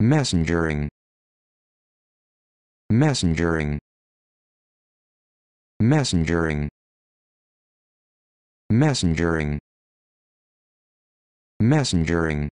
messengering. Messengering. Messengering. Messengering. Messengering.